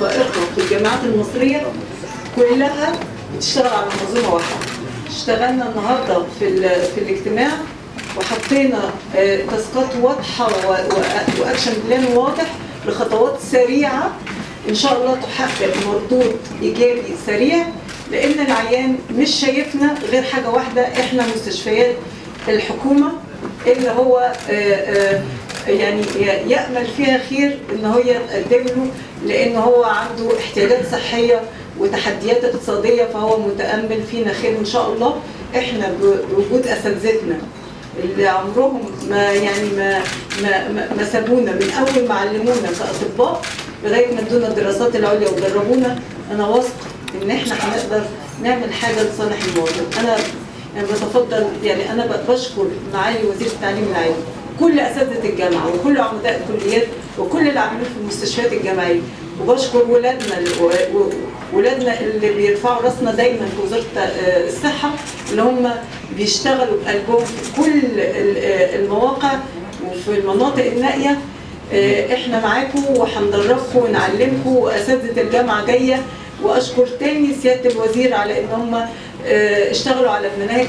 فائقه في الجامعات المصرية كلها بتشتغل على منظومة واحدة. اشتغلنا النهارده في في الاجتماع وحطينا آه، تاسكات واضحة و- و- واكشن بلان واضح لخطوات سريعة. إن شاء الله تحقق مردود إيجابي سريع لأن العيان مش شايفنا غير حاجة واحدة إحنا مستشفيات الحكومة اللي هو آه، آه، يعني يأمل فيها خير إن هي تقدم له لأن هو عنده احتياجات صحية وتحديات اقتصادية فهو متأمل فينا خير إن شاء الله. إحنا بوجود أساتذتنا اللي عمرهم ما يعني ما ما ما, سابونا من أول ما علمونا كأطباء لغاية ما ادونا الدراسات العليا ودربونا أنا واثق إن إحنا هنقدر نعمل حاجة لصالح المواطن. أنا يعني بتفضل يعني أنا بشكر معالي وزير التعليم العالي كل أساتذة الجامعة وكل عمداء الكليات وكل العاملين في المستشفيات الجامعية. وبشكر ولادنا ولادنا اللي بيرفعوا راسنا دايما في وزارة آه، الصحة اللي هم بيشتغلوا بقلبهم في كل آه، المواقع وفي المناطق النائية. آه، إحنا معاكم وهندربكم ونعلمكم وأساتذة الجامعة جاية. وأشكر تاني سيادة الوزير على إن هم اشتغلوا على المناهج